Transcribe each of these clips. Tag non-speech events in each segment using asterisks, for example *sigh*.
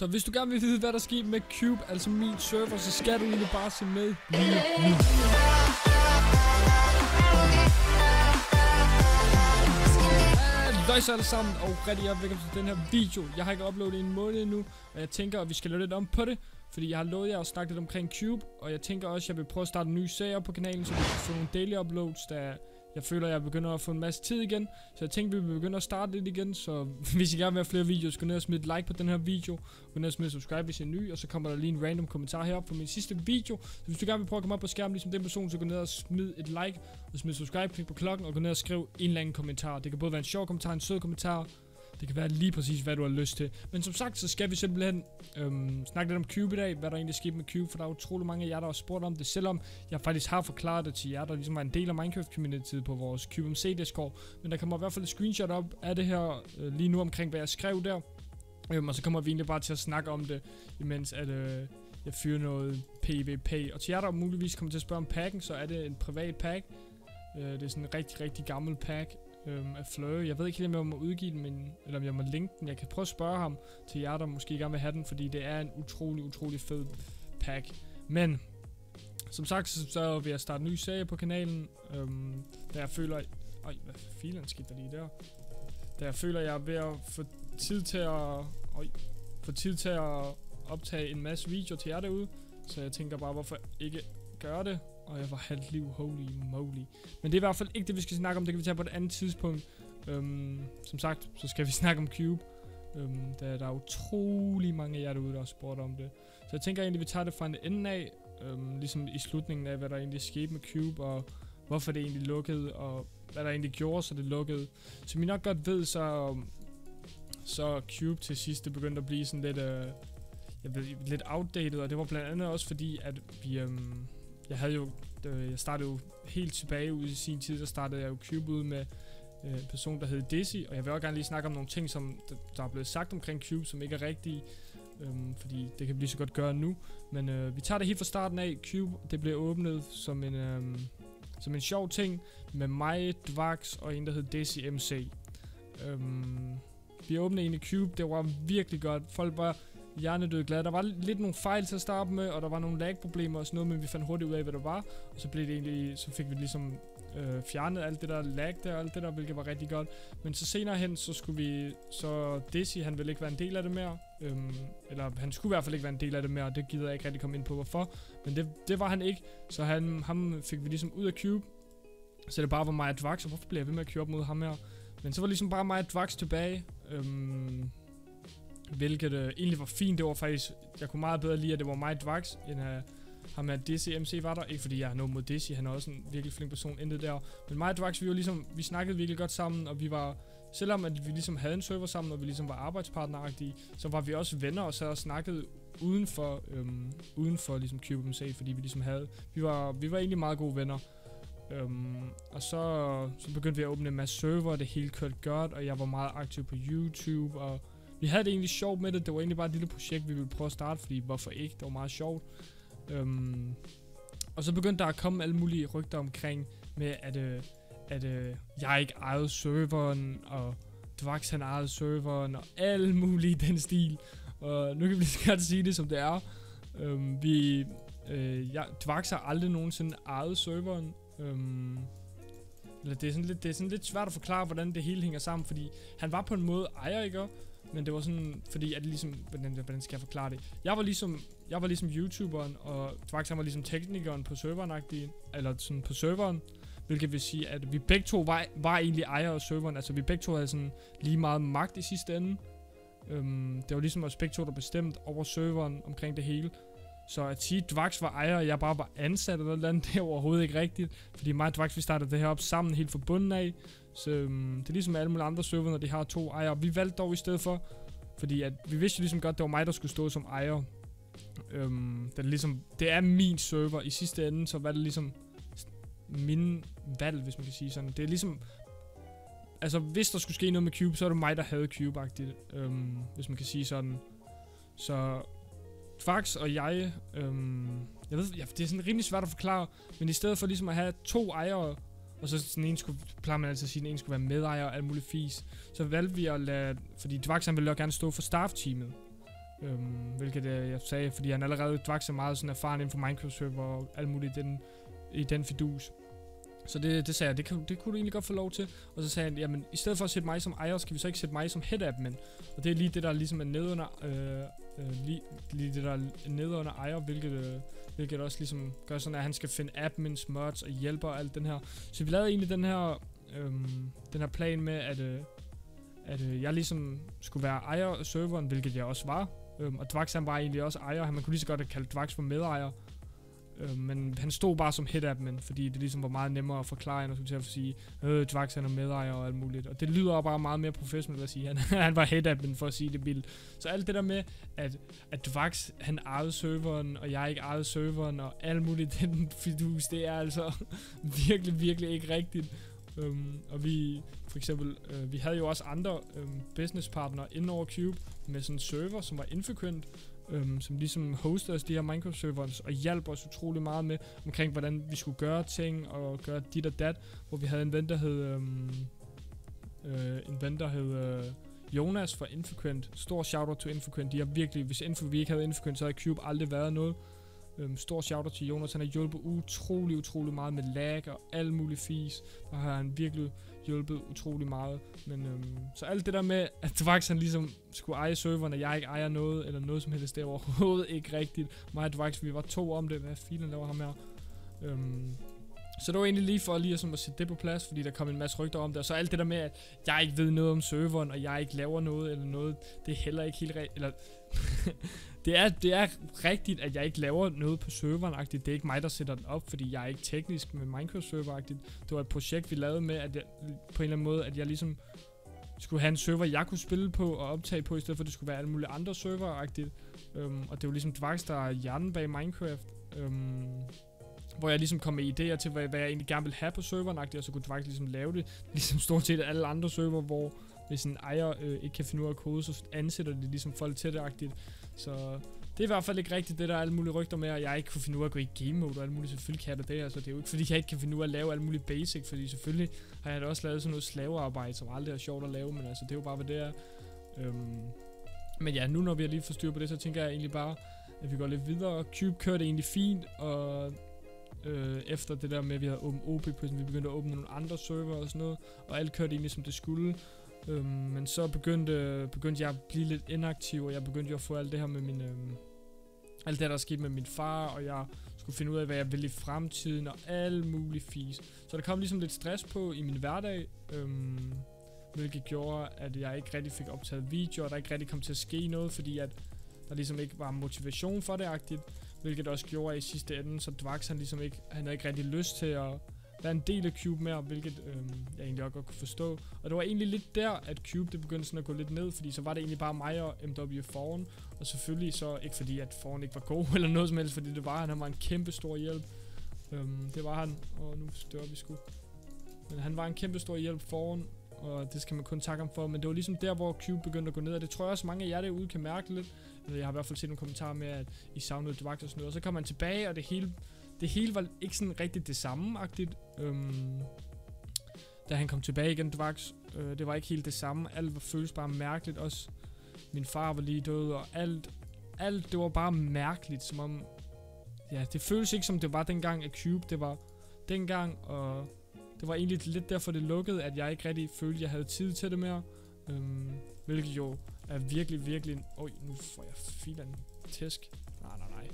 Så hvis du gerne vil vide, hvad der sker med Cube, altså min server, så skal du egentlig bare se med lige nu. Halløjsa alle sammen, og rigtig hjertelig velkommen til den her video. Jeg har ikke uploadet i en måned endnu, og jeg tænker, at vi skal lave lidt om på det. Fordi jeg har lovet jer at snakke lidt omkring Cube, og jeg tænker også, at jeg vil prøve at starte en ny serie på kanalen, så vi kan få nogle daily uploads, der jeg føler, at jeg begynder at få en masse tid igen. Så jeg tænkte, at vi vil begynde at starte lidt igen. Så *laughs* hvis I gerne vil have flere videoer, så gå ned og smid et like på den her video. Gå ned og smid subscribe, hvis I er ny. Og så kommer der lige en random kommentar heroppe på min sidste video. Så hvis du gerne vil prøve at komme op på skærmen, ligesom den person, så gå ned og smid et like. Og smid subscribe, klik på klokken og gå ned og skriv en eller anden kommentar. Det kan både være en sjov kommentar, en sød kommentar. Det kan være lige præcis, hvad du har lyst til. Men som sagt, så skal vi simpelthen øhm, snakke lidt om Cube i dag. Hvad der egentlig skete med Cube, for der er utrolig mange af jer, der har spurgt om det. Selvom jeg faktisk har forklaret det til jer, der ligesom var en del af Minecraft-communityet på vores CubeMC Discord. Men der kommer i hvert fald et screenshot op af det her øh, lige nu omkring, hvad jeg skrev der. Øhm, og så kommer vi egentlig bare til at snakke om det, imens at... Øh, jeg fyrer noget PvP. Og til jer, der muligvis kommer til at spørge om packen, så er det en privat pack. Øh, det er sådan en rigtig, rigtig gammel pack øhm, af Fleur. Jeg ved ikke helt, om jeg må udgive den, men, eller om jeg må linke den. Jeg kan prøve at spørge ham til jer, der måske gerne vil have den, fordi det er en utrolig, utrolig fed pack. Men, som sagt, så, så vil jeg starte en ny serie på kanalen, øhm, da jeg føler... Øj, hvad filen skete der lige der? Da jeg føler, jeg er ved at få tid til at... Øj, få tid til at optage en masse videoer til jer derude. Så jeg tænker bare, hvorfor ikke gøre det? Og jeg var halvt liv, holy moly. Men det er i hvert fald ikke det, vi skal snakke om. Det kan vi tage på et andet tidspunkt. Øhm, som sagt, så skal vi *laughs* snakke om Cube. Øhm, der, der er utrolig mange af jer derude, der har spurgt om det. Så jeg tænker egentlig, vi tager det fra en ende af. Øhm, ligesom i slutningen af, hvad der egentlig skete med Cube, og hvorfor det egentlig lukkede, og hvad der egentlig gjorde, så det lukkede. Som I nok godt ved, så, så Cube til sidst det begyndte at blive sådan lidt, øh, jeg ved, lidt outdated, og det var blandt andet også fordi, at vi, øhm, jeg havde jo, øh, jeg startede jo helt tilbage ud i sin tid, der startede jeg jo Cube ud med øh, en person, der hed Dizzy, og jeg vil også gerne lige snakke om nogle ting, som der er blevet sagt omkring Cube, som ikke er rigtige, øhm, fordi det kan vi lige så godt gøre nu. Men øh, vi tager det helt fra starten af. Cube, det blev åbnet som en, øhm, som en sjov ting med mig, Dvax og en, der hed Dizzy MC. Øhm, vi åbnede egentlig Cube, det var virkelig godt. Folk var hjernedød glad. Der var lidt nogle fejl til at starte med, og der var nogle lag-problemer og sådan noget, men vi fandt hurtigt ud af, hvad det var. Og så blev det egentlig, så fik vi ligesom øh, fjernet alt det der lag der og alt det der, hvilket var rigtig godt. Men så senere hen, så skulle vi, så Desi, han ville ikke være en del af det mere. Øhm, eller han skulle i hvert fald ikke være en del af det mere, og det gider jeg ikke rigtig komme ind på, hvorfor. Men det, det var han ikke, så han, ham fik vi ligesom ud af Cube. Så det bare var mig og Dvax, og hvorfor blev jeg ved med at køre op mod ham her? Men så var ligesom bare mig og Dvax tilbage. Øhm, Hvilket øh, egentlig var fint. Det var faktisk... Jeg kunne meget bedre lide, at det var mig, Dvax, end at ham med Dizzy MC var der. Ikke fordi jeg har noget mod Dizzy. Han er også en virkelig flink person intet der. Men mig og Dvax, vi var ligesom... Vi snakkede virkelig godt sammen, og vi var... Selvom at vi ligesom havde en server sammen, og vi ligesom var arbejdspartneragtige, så var vi også venner og så og snakkede uden for, øhm, uden for ligesom Cube MC, fordi vi ligesom havde... Vi var, vi var egentlig meget gode venner. Øhm, og så, så begyndte vi at åbne en masse server, det hele kørte godt, og jeg var meget aktiv på YouTube, og vi havde det egentlig sjovt med det. Det var egentlig bare et lille projekt, vi ville prøve at starte, fordi hvorfor ikke? Det var meget sjovt. Øhm, og så begyndte der at komme alle mulige rygter omkring med, at, øh, at øh, jeg ikke ejede serveren, og Dvax han ejede serveren, og alle mulige den stil. Og nu kan vi lige godt sige det, som det er. Øhm, vi, øh, jeg, Dvax har aldrig nogensinde ejet serveren. Øhm, eller det er, sådan lidt, det er sådan lidt svært at forklare, hvordan det hele hænger sammen, fordi han var på en måde ejer, ikke? Men det var sådan, fordi at ligesom, hvordan, hvordan skal jeg forklare det? Jeg var ligesom, jeg var ligesom YouTuberen, og Dvax han var ligesom teknikeren på serveren eller sådan på serveren. Hvilket vil sige, at vi begge to var, var egentlig ejere af serveren. Altså vi begge to havde sådan lige meget magt i sidste ende. Øhm, det var ligesom os begge to, der bestemte over serveren omkring det hele. Så at sige, at Dvax var ejer, og jeg bare var ansat eller noget andet, det er overhovedet ikke rigtigt. Fordi mig og Dvax, vi startede det her op sammen helt forbundet af. Så øhm, det er ligesom alle mulige andre server, når de har to ejere. Vi valgte dog i stedet for, fordi at vi vidste jo ligesom godt, at det var mig, der skulle stå som ejer. Øhm, det, er ligesom, det er min server i sidste ende, så var det ligesom min valg, hvis man kan sige sådan. Det er ligesom... Altså, hvis der skulle ske noget med Cube, så er det mig, der havde Cube-agtigt, øhm, hvis man kan sige sådan. Så Fax og jeg, øhm, jeg ved, ja, det er sådan rimelig svært at forklare, men i stedet for ligesom at have to ejere, og så sådan en skulle, plejer man altid at sige, at en skulle være medejer og alt muligt fis. Så valgte vi at lade, fordi Dvax han ville jo gerne stå for staff-teamet. Øhm, hvilket jeg, jeg sagde, fordi han allerede Dvax er meget sådan erfaren inden for Minecraft server og alt muligt i den, i den fidus. Så det, det sagde jeg, det, kan, det kunne du egentlig godt få lov til. Og så sagde han, jamen i stedet for at sætte mig som ejer, skal vi så ikke sætte mig som head admin. Og det er lige det, der ligesom er nedunder, øh, øh, lige, lige det, der nede nedunder ejer, hvilket, øh, hvilket også ligesom gør sådan, at han skal finde admins, mods og hjælper og alt den her. Så vi lavede egentlig den her, øh, den her plan med, at, øh, at øh, jeg ligesom skulle være ejer af serveren, hvilket jeg også var. Øh, og Dvax han var egentlig også ejer, man kunne lige så godt have kaldt Dvax for medejer. Øh, men han stod bare som head admin, fordi det ligesom var meget nemmere at forklare, end at skulle til at sige, øh, Dvax han er medejer og alt muligt. Og det lyder bare meget mere professionelt at sige, han, *laughs* han var head admin for at sige det vildt. Så alt det der med, at, at Dvax han ejede serveren, og jeg ikke ejede serveren, og alt muligt *laughs* den fidus, det er altså *laughs* virkelig, virkelig ikke rigtigt. Um, og vi, for eksempel, uh, vi havde jo også andre um, businesspartnere inden over Cube med sådan en server, som var infrequent, øhm, som ligesom hostede os de her Minecraft-servers, og hjalp os utrolig meget med omkring, hvordan vi skulle gøre ting, og gøre dit og dat, hvor vi havde en ven, der hed, øhm, øh, en ven, der hed øh, Jonas fra Infrequent. Stor shoutout til Infrequent. De har virkelig, hvis Info, vi ikke havde Infrequent, så havde Cube aldrig været noget. Øhm, stor shoutout til Jonas. Han har hjulpet utrolig, utrolig meget med lag og alt muligt fis. Der har han virkelig hjulpet utrolig meget. Men øhm, så alt det der med, at Dvax han ligesom skulle eje serveren, og jeg ikke ejer noget, eller noget som helst, det er overhovedet ikke rigtigt. Mig og Dvax, vi var to om det. Hvad filen laver ham her? Øhm, så det var egentlig lige for lige at, at sætte det på plads, fordi der kom en masse rygter om det. Og så alt det der med, at jeg ikke ved noget om serveren, og jeg ikke laver noget eller noget, det er heller ikke helt rigtigt. Eller *laughs* det, er, det er rigtigt, at jeg ikke laver noget på serveren -agtigt. Det er ikke mig, der sætter den op, fordi jeg er ikke teknisk med Minecraft server -agtigt. Det var et projekt, vi lavede med, at jeg, på en eller anden måde, at jeg ligesom skulle have en server, jeg kunne spille på og optage på, i stedet for at det skulle være alle mulige andre server -agtigt. Um, øhm, og det var ligesom Dvax, der er hjernen bag Minecraft. Um, hvor jeg ligesom kom med idéer til, hvad, hvad jeg egentlig gerne ville have på serveren, og så kunne faktisk ligesom lave det. *laughs* Ligesom stort set alle andre server, hvor hvis en ejer øh, ikke kan finde ud af kode, så ansætter de ligesom folk til det -agtigt. Så det er i hvert fald ikke rigtigt, det der er alle mulige rygter med, at jeg ikke kunne finde ud af at gå i game mode og alt muligt. Selvfølgelig kan jeg det. Altså, det er jo ikke fordi, jeg ikke kan finde ud af at lave alt muligt basic, fordi selvfølgelig har jeg da også lavet sådan noget slavearbejde, som aldrig er sjovt at lave, men altså, det er jo bare, hvad det er. Øhm, men ja, nu når vi har lige fået styr på det, så tænker jeg egentlig bare, at vi går lidt videre. Cube kørte egentlig fint, og øh, efter det der med, at vi havde åbent OP, vi begyndte at åbne nogle andre server og sådan noget, og alt kørte egentlig som det skulle. Øhm, men så begyndte, begyndte jeg at blive lidt inaktiv, og jeg begyndte jo at få alt det her med min... Øhm, alt det, der skete med min far, og jeg skulle finde ud af, hvad jeg ville i fremtiden, og alt muligt fis. Så der kom ligesom lidt stress på i min hverdag, øhm, hvilket gjorde, at jeg ikke rigtig fik optaget videoer, og der ikke rigtig kom til at ske noget, fordi at der ligesom ikke var motivation for det, agtigt, hvilket også gjorde, at i sidste ende, så Dvax han ligesom ikke, han havde ikke rigtig lyst til at være en del af Cube mere, hvilket øhm, jeg egentlig også godt kunne forstå. Og det var egentlig lidt der, at Cube det begyndte sådan at gå lidt ned, fordi så var det egentlig bare mig og MW Foran. Og selvfølgelig så, ikke fordi at Foran ikke var god *laughs* eller noget som helst, fordi det var han, han var en kæmpe stor hjælp. Øhm, det var han, og nu dør vi sgu. Men han var en kæmpe stor hjælp foran, og det skal man kun takke ham for. Men det var ligesom der, hvor Cube begyndte at gå ned, og det tror jeg også mange af jer derude kan mærke lidt. Altså, jeg har i hvert fald set nogle kommentarer med, at I savnede Dvagt og sådan noget. Og så kom man tilbage, og det hele det hele var ikke sådan rigtig det samme-agtigt. Øhm, da han kom tilbage igen, Dvax, øh, det var ikke helt det samme. Alt var føles bare mærkeligt. Også min far var lige død, og alt, alt det var bare mærkeligt, som om... Ja, det føles ikke som det var dengang af Cube. Det var dengang, og det var egentlig lidt derfor det lukkede, at jeg ikke rigtig følte, at jeg havde tid til det mere. Øhm, hvilket jo er virkelig, virkelig... Oj, nu får jeg filen tæsk. Nej, nej, nej.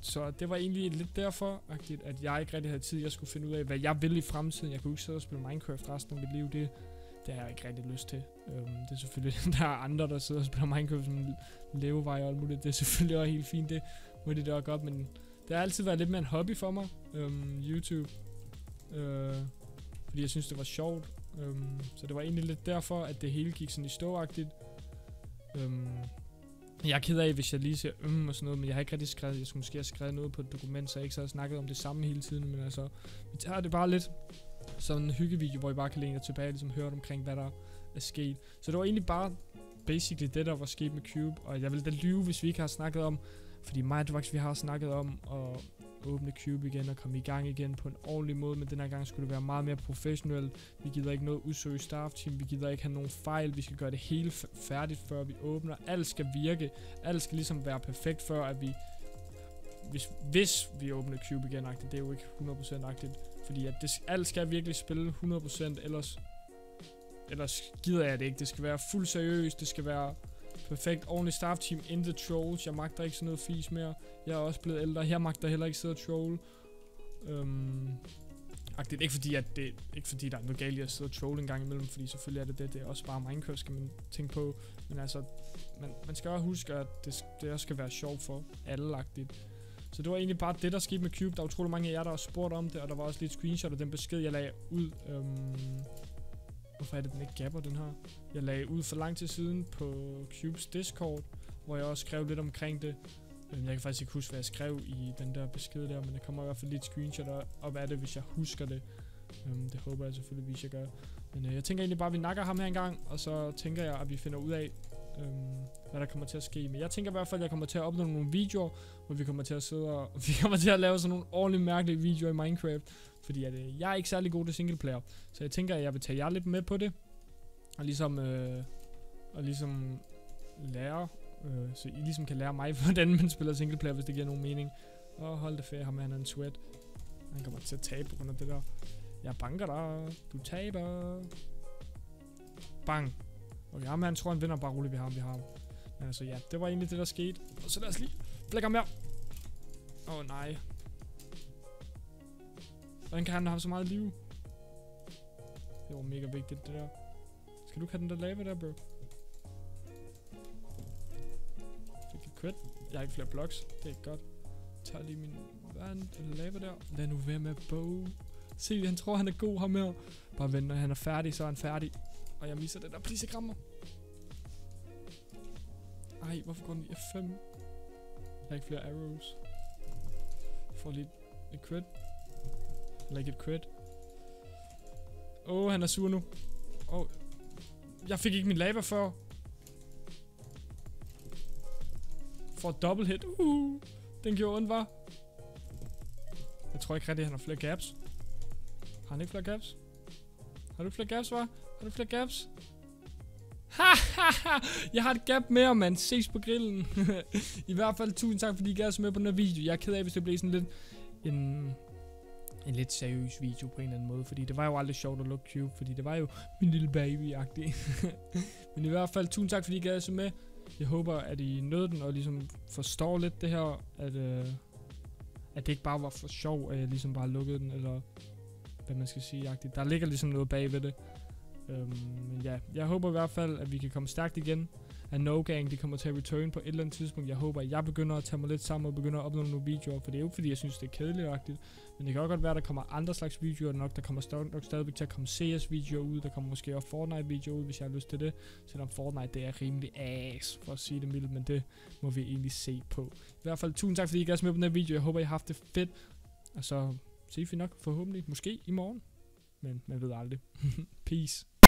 Så det var egentlig lidt derfor, at jeg ikke rigtig havde tid. Jeg skulle finde ud af, hvad jeg vil i fremtiden. Jeg kunne ikke sidde og spille Minecraft resten af mit liv. Det, det har jeg ikke rigtig lyst til. Øhm, det er selvfølgelig, *laughs* der er andre, der sidder og spiller Minecraft som levevej og alt muligt. Det er selvfølgelig også helt fint, det må det da godt, men det har altid været lidt mere en hobby for mig, øhm, YouTube. Øh, fordi jeg synes, det var sjovt. Øhm, så det var egentlig lidt derfor, at det hele gik sådan i ståagtigt. Øhm, jeg er ked af, hvis jeg lige siger øhm og sådan noget, men jeg har ikke rigtig skrevet, jeg skulle måske have skrevet noget på et dokument, så jeg ikke så snakket om det samme hele tiden, men altså, vi tager det bare lidt sådan en hyggevideo, hvor I bare kan læne jer tilbage og ligesom høre omkring, hvad der er sket. Så det var egentlig bare basically det, der var sket med Cube, og jeg vil da lyve, hvis vi ikke har snakket om, fordi mig og vi har snakket om, og åbne Cube igen og komme i gang igen på en ordentlig måde, men den her gang skulle det være meget mere professionelt. Vi gider ikke noget usøgt staff team, vi gider ikke have nogen fejl, vi skal gøre det hele færdigt, før vi åbner. Alt skal virke, alt skal ligesom være perfekt, før at vi hvis, hvis vi åbner Cube igen, det er jo ikke 100%-agtigt, fordi at det, alt skal virkelig spille 100%, ellers, ellers gider jeg det ikke. Det skal være fuldt seriøst, det skal være perfekt, ordentligt staff team, intet trolls. Jeg magter ikke sådan noget fis mere. Jeg er også blevet ældre. Her magter heller ikke sidde og troll. Øhm, agtigt. Ikke fordi, at det, ikke fordi der er noget galt i at sidde og troll en gang imellem, fordi selvfølgelig er det det. Det er også bare Minecraft, skal man tænke på. Men altså, man, man skal også huske, at det, det også skal være sjovt for alle agtigt. Så det var egentlig bare det, der skete med Cube. Der var utrolig mange af jer, der har spurgt om det, og der var også lidt screenshot af den besked, jeg lagde ud. Øhm, hvorfor er det, den ikke gapper, den her? Jeg lagde ud for lang tid siden på Cubes Discord, hvor jeg også skrev lidt omkring det. Øhm, jeg kan faktisk ikke huske, hvad jeg skrev i den der besked der, men der kommer i hvert fald lidt screenshot op af det, hvis jeg husker det. Øhm, det håber jeg selvfølgelig, hvis jeg gør. Men øh, jeg tænker egentlig bare, at vi nakker ham her en gang, og så tænker jeg, at vi finder ud af, øhm, hvad der kommer til at ske. Men jeg tænker i hvert fald, at jeg kommer til at opnå nogle videoer, hvor vi kommer til at sidde og *laughs* vi kommer til at lave sådan nogle ordentligt mærkelige videoer i Minecraft. Fordi at, øh, jeg er ikke særlig god til singleplayer. Så jeg tænker, at jeg vil tage jer lidt med på det. Og ligesom, øh, og ligesom lære, øh, så I ligesom kan lære mig, *laughs* hvordan man spiller singleplayer, hvis det giver nogen mening. Og hold det fedt, ham han er en sweat. Han kommer til at tabe på grund af det der. Jeg banker dig. Du taber. Bang. Okay, ham han tror, han vinder bare roligt, vi har ham, vi har ham. Men altså ja, det var egentlig det, der skete. Og så lad os lige flække ham her. Åh oh, nej. Hvordan kan han have så meget liv? Det var mega vigtigt, det der. Skal du have den der lave der, bro? Fik et crit. Jeg har ikke flere blocks. Det er ikke godt. Jeg tager lige min vand eller lave der. Lad nu være med bow. Se, han tror, han er god ham her. Bare vent, når han er færdig, så er han færdig. Og jeg misser den der. Please, jeg mig. Ej, hvorfor går den i F5? Jeg har ikke flere arrows. Jeg får lige et crit. Eller ikke et crit. Åh, oh, han er sur nu. Åh, oh, jeg fik ikke min lava før. For double hit. Uh, den gjorde ondt, var. Jeg tror ikke rigtig, han har flere gaps. Har han ikke flere gaps? Har du flere gaps, var? Har du flere gaps? jeg har et gap mere, mand. Ses på grillen. *laughs* I hvert fald tusind tak, fordi I gav med på den her video. Jeg er ked af, hvis det blev sådan lidt en, en lidt seriøs video på en eller anden måde. Fordi det var jo aldrig sjovt at lukke cube, fordi det var jo min lille baby-agtig. *laughs* Men i hvert fald tusind tak, fordi I gav med. Jeg håber, at I nød den og ligesom forstår lidt det her, at, øh, at det ikke bare var for sjov, at jeg ligesom bare lukkede den, eller hvad man skal sige, agtigt. Der ligger ligesom noget bag ved det. Øhm, men ja, jeg håber i hvert fald, at vi kan komme stærkt igen. At No Gang, de kommer til at return på et eller andet tidspunkt. Jeg håber, at jeg begynder at tage mig lidt sammen og begynder at uploade nogle videoer. For det er jo ikke fordi, jeg synes, det er kedeligt Men det kan også godt være, at der kommer andre slags videoer nok. Der kommer stadig, nok stadigvæk til at komme CS-videoer ud. Der kommer måske også Fortnite-videoer ud, hvis jeg har lyst til det. Selvom Fortnite, det er rimelig ass, for at sige det mildt. Men det må vi egentlig se på. I hvert fald, tusind tak, fordi I gav med på den her video. Jeg håber, I har haft det fedt. Og så ses vi nok forhåbentlig, måske i morgen. Men man ved aldrig. *laughs* Peace.